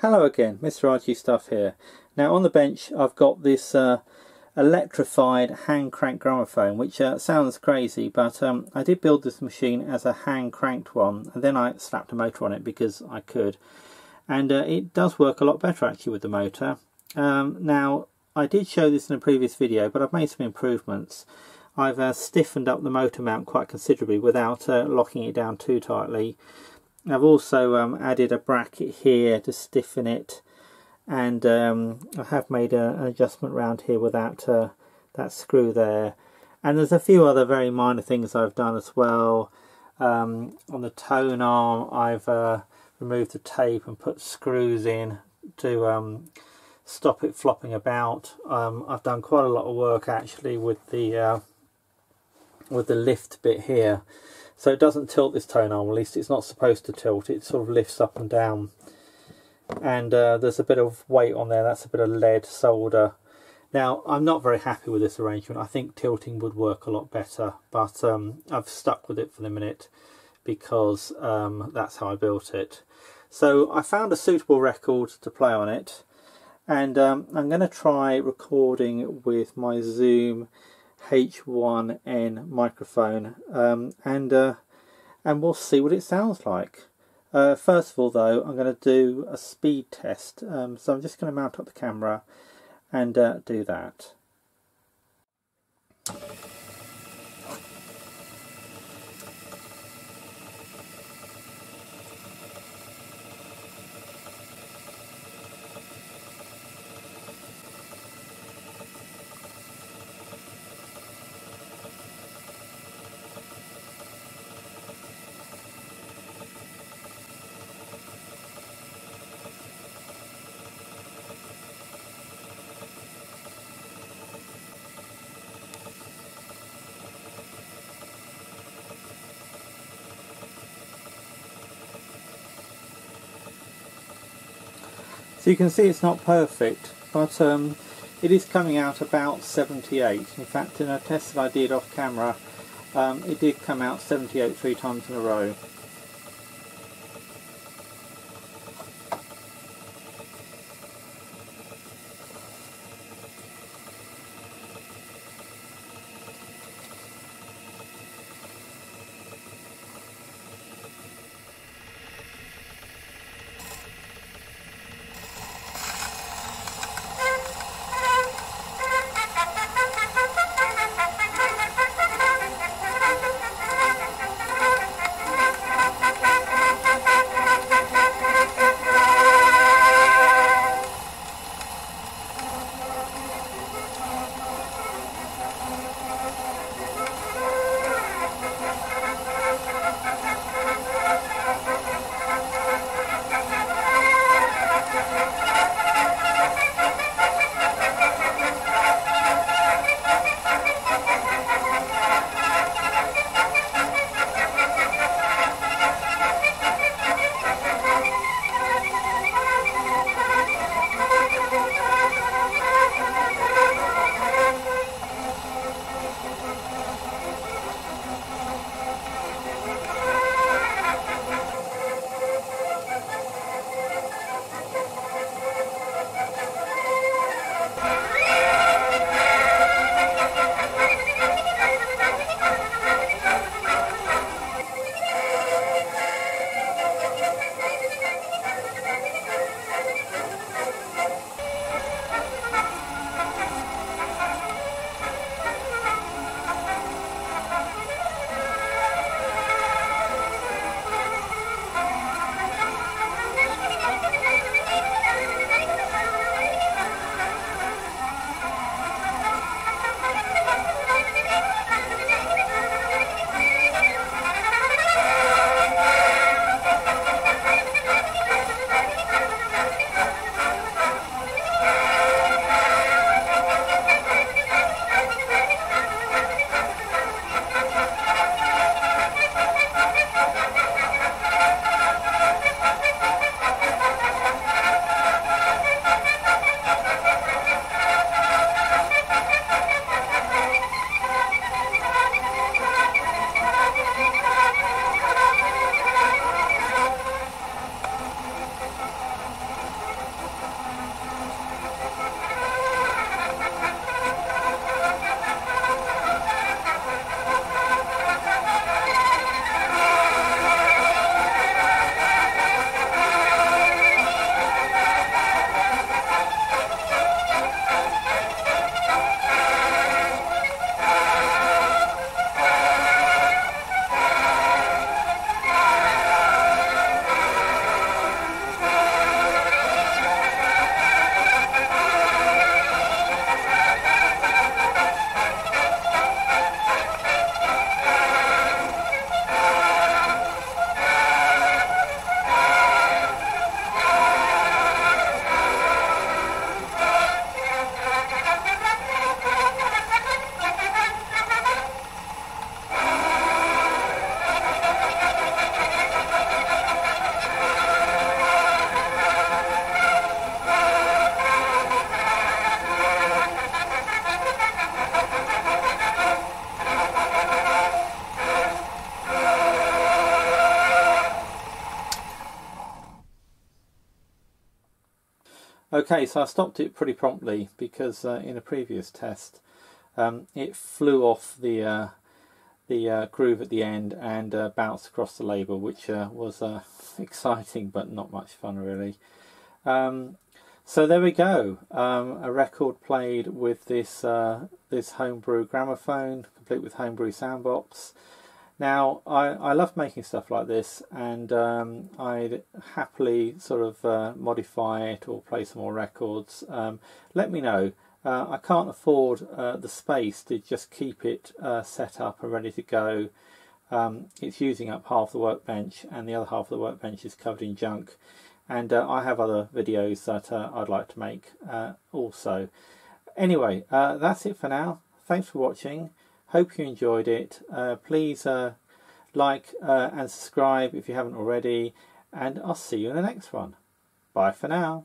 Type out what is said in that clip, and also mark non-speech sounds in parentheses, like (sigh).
Hello again, Mr. RG Stuff here. Now on the bench I've got this uh, electrified hand crank gramophone which uh, sounds crazy but um, I did build this machine as a hand cranked one and then I slapped a motor on it because I could and uh, it does work a lot better actually with the motor. Um, now I did show this in a previous video but I've made some improvements. I've uh, stiffened up the motor mount quite considerably without uh, locking it down too tightly I've also um, added a bracket here to stiffen it. And um, I have made a, an adjustment around here with that, uh, that screw there. And there's a few other very minor things I've done as well. Um, on the tone arm I've uh, removed the tape and put screws in to um, stop it flopping about. Um, I've done quite a lot of work actually with the uh, with the lift bit here so it doesn't tilt this tone arm, at least it's not supposed to tilt, it sort of lifts up and down. And uh, there's a bit of weight on there, that's a bit of lead solder. Now, I'm not very happy with this arrangement, I think tilting would work a lot better, but um, I've stuck with it for the minute because um, that's how I built it. So I found a suitable record to play on it, and um, I'm going to try recording with my Zoom H1N microphone um, and uh, and we'll see what it sounds like. Uh, first of all though I'm going to do a speed test um, so I'm just going to mount up the camera and uh, do that. So you can see it's not perfect, but um, it is coming out about 78. In fact, in a test that I did off camera, um, it did come out 78 three times in a row. Okay, so I stopped it pretty promptly because uh, in a previous test um, it flew off the uh, the uh, groove at the end and uh, bounced across the label, which uh, was uh, (laughs) exciting but not much fun really. Um, so there we go, um, a record played with this this homebrew gramophone, complete with homebrew soundbox. Now, I, I love making stuff like this, and um, I'd happily sort of uh, modify it or play some more records. Um, let me know. Uh, I can't afford uh, the space to just keep it uh, set up and ready to go. Um, it's using up half the workbench, and the other half of the workbench is covered in junk. And uh, I have other videos that uh, I'd like to make also. Anyway, that's it for now. Thanks for watching. Hope you enjoyed it. Uh, please uh, like uh, and subscribe if you haven't already, and I'll see you in the next one. Bye for now.